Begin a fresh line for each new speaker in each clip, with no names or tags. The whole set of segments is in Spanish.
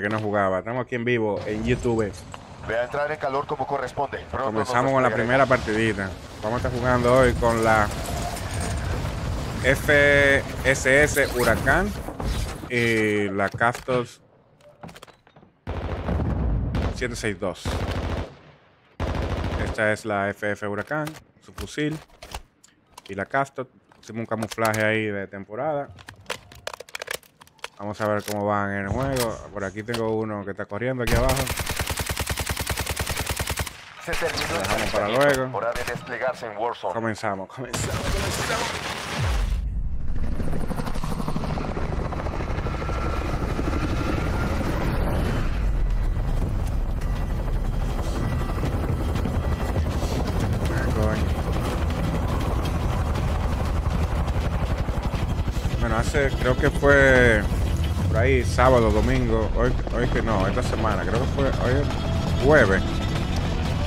que no jugaba. Estamos aquí en vivo en YouTube.
Ve a entrar en calor como corresponde. Pronto
Comenzamos con la primera partidita. Vamos a estar jugando hoy con la FSS Huracán y la Castos 762. Esta es la FF Huracán, su fusil. Y la Castos. Hicimos un camuflaje ahí de temporada. Vamos a ver cómo van en el juego. Por aquí tengo uno que está corriendo aquí abajo.
Se terminó
Lo dejamos para luego.
Hora de desplegarse en Warzone.
Comenzamos, comenzamos, comenzamos. Ah, coño. Bueno, hace, creo que fue por ahí sábado, domingo, hoy, hoy que no, esta semana, creo que fue hoy es jueves.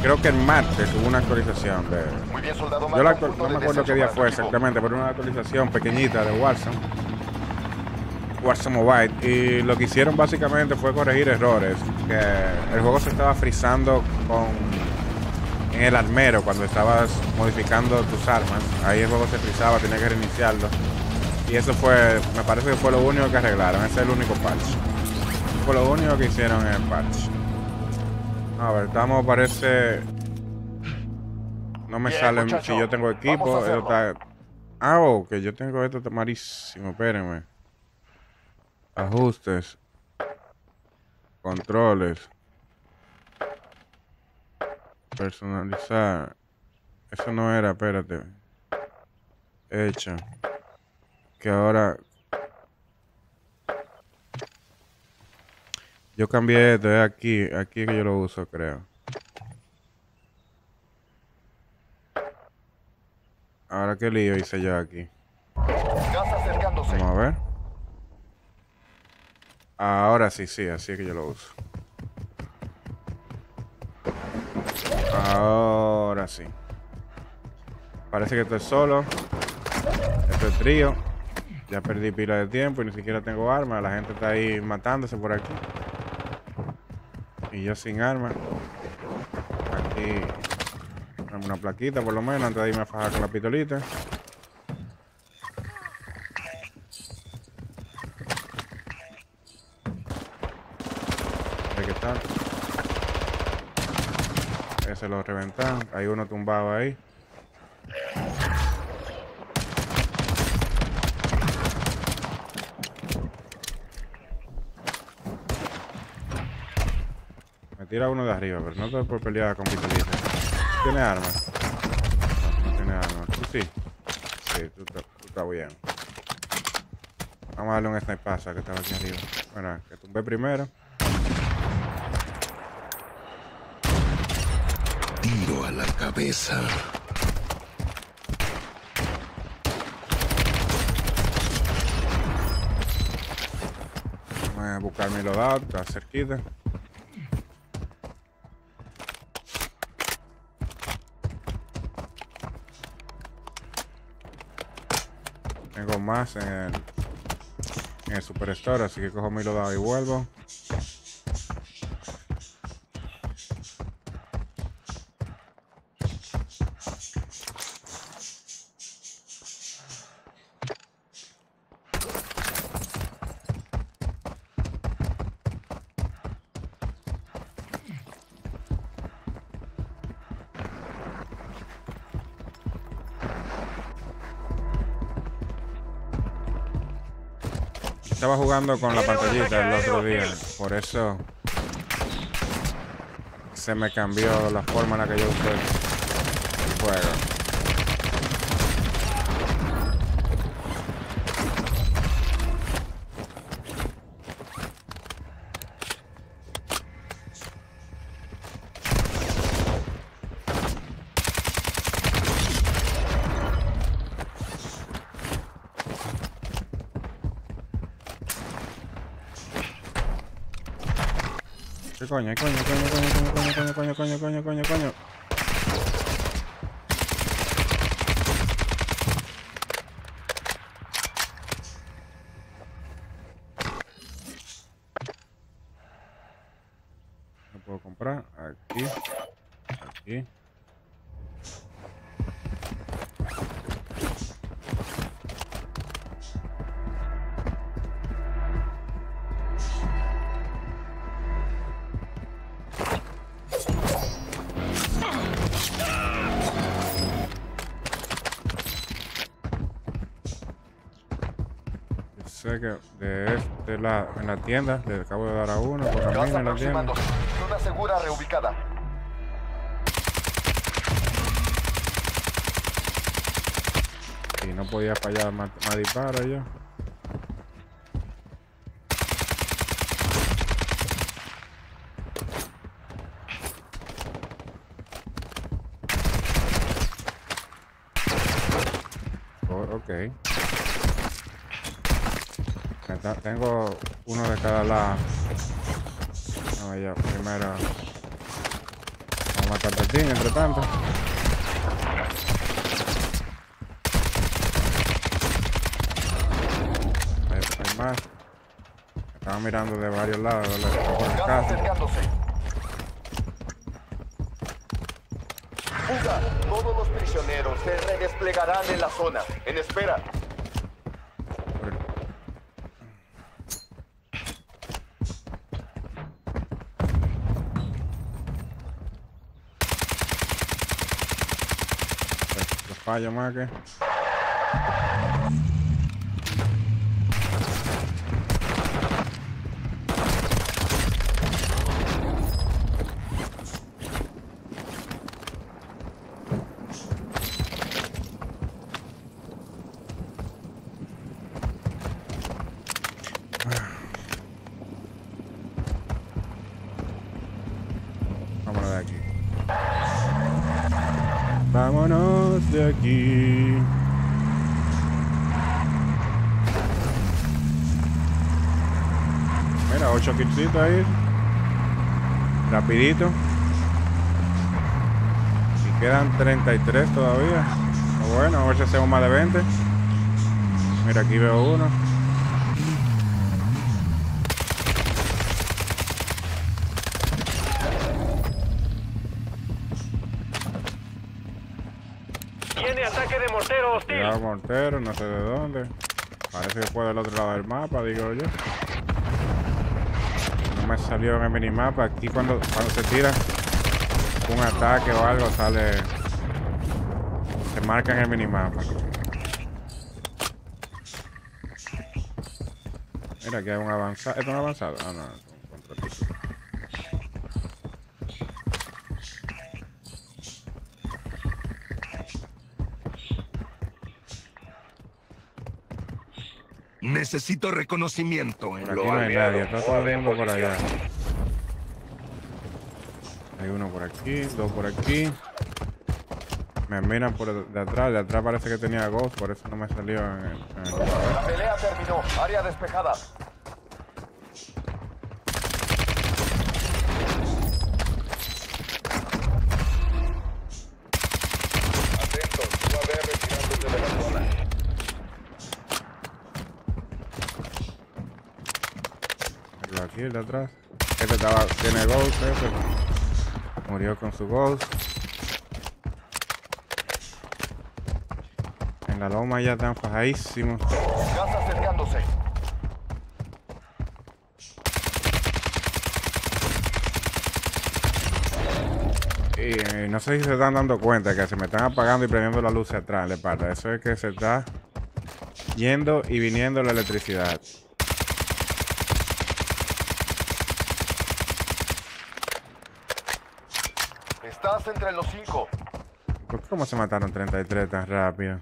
Creo que el martes hubo una actualización de,
Muy bien, soldado.
yo la no me acuerdo qué día fue exactamente, pero una actualización pequeñita de Warzone. Warzone Mobile. Y lo que hicieron básicamente fue corregir errores. Que el juego se estaba frizando con en el armero cuando estabas modificando tus armas. Ahí el juego se frizaba, tenía que reiniciarlo. Y eso fue, me parece que fue lo único que arreglaron. Ese es el único patch. Fue lo único que hicieron en el patch. A ver, estamos, parece. No me
Bien,
sale
muchacho.
si yo tengo equipo. esto está- Ah, oh, que yo tengo esto está malísimo. Espérenme. Ajustes. Controles. Personalizar. Eso no era, espérate. Hecho. Que ahora. Yo cambié esto, es aquí. Aquí que yo lo uso, creo. Ahora qué lío hice yo aquí. Vamos a ver. Ahora sí, sí, así es que yo lo uso. Ahora sí. Parece que estoy solo. Esto es trío. Ya perdí pila de tiempo y ni siquiera tengo armas. La gente está ahí matándose por aquí. Y yo sin armas. Aquí. Una plaquita por lo menos antes de irme a fajar con la pistolita. Ahí que está. Ese lo reventaron. Hay uno tumbado ahí. Tira uno de arriba, pero no estoy por pelear con pistolita. ¿Tiene armas? No, no tiene armas. ¿Tú sí? Sí, tú, estás- tú estás bien. Vamos a darle un snipazo que estaba aquí arriba. Bueno, que tumbé primero.
Tiro a la cabeza.
Voy a buscar mi loadout, está cerquita. Más en el, en el Superstore, así que cojo mi loadout y vuelvo. Estaba jugando con la pantallita el otro día, por eso se me cambió la forma en la que yo uso el juego. ¿Qué coño? ¿Qué coño? Coño, coño, coño, coño, coño, coño, coño, coño, coño. puedo comprar. Aquí. Aquí. Sé que de este lado, en la tienda, le acabo de dar a uno, por la misma en la tienda.
Zona segura reubicada.
Y no podía fallar más, más disparos yo. Oh, ok. Tengo uno de cada lado. Vamos allá, primero. Vamos a matar a Petín, entre tanto. Hay, hay más. Estaban mirando de varios lados. de la- casa.
Fuga. Todos los prisioneros se redesplegarán en la zona. En espera.
Por el- Fallos más que. Vámonos de aquí. Mira, 8 killcitos ahí. Rapidito. Y quedan 33 todavía. Bueno, a ver si hacemos más de 20. Mira, aquí veo uno.
Tiene ataque mortero hostil.
Cuidado mortero, no sé de dónde. Parece que fue del otro lado del mapa, digo yo. No me salió en el minimapa. Aquí cuando, cuando se tira un ataque o algo sale. Se marca en el minimapa. Mira, aquí hay un avanzado. ¿Esto es un avanzado? Ah, no, es un contratito.
Necesito reconocimiento
Por
en
aquí
lo
no hay nadie, está todo el mundo por allá. Hay uno por aquí, dos por aquí. Me miran por de atrás, de atrás parece que tenía Ghost, por eso no me salió en el, en el mapa.
La pelea terminó. Área despejada.
Atentos, UAV retirándose de la zona.
De atrás. Este estaba, tiene Ghost, ese. Murió con su Ghost. En la loma ya están fajadísimos.
Gas acercándose.
Y eh, no sé si se están dando cuenta que se me están apagando y prendiendo la luz atrás, le pasa. Eso es que se está yendo y viniendo la electricidad.
Estás entre los cinco.
¿Por qué cómo se mataron 33 tan rápido?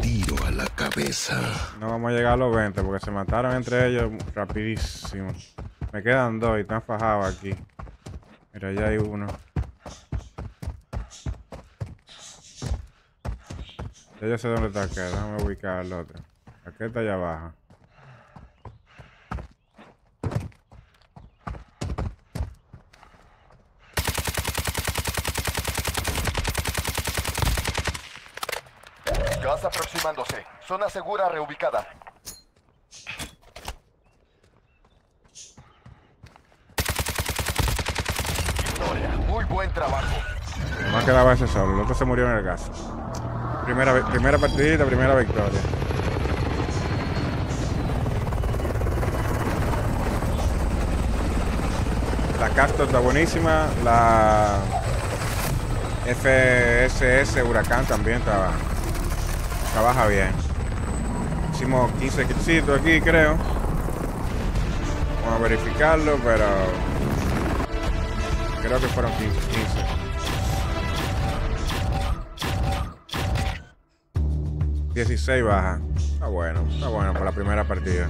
Tiro a la cabeza.
No vamos a llegar a los 20 porque se mataron entre ellos rapidísimo. Me quedan dos y están fajados aquí. Mira, ya hay uno. Ya yo sé dónde está aquel. Déjame ubicar al otro. Aquel está allá abajo.
Aproximándose. Zona segura reubicada. Victoria. Muy buen trabajo.
No quedaba ese solo. El otro se murió en el gas. Primera, primera partidita, primera victoria. La Castor está buenísima. La FSS Huracán también está trabaja bien. Hicimos 15 kitsitos aquí, creo. Vamos a verificarlo, pero creo que fueron 15. 15. 16 baja. Está bueno, está bueno para la primera partida.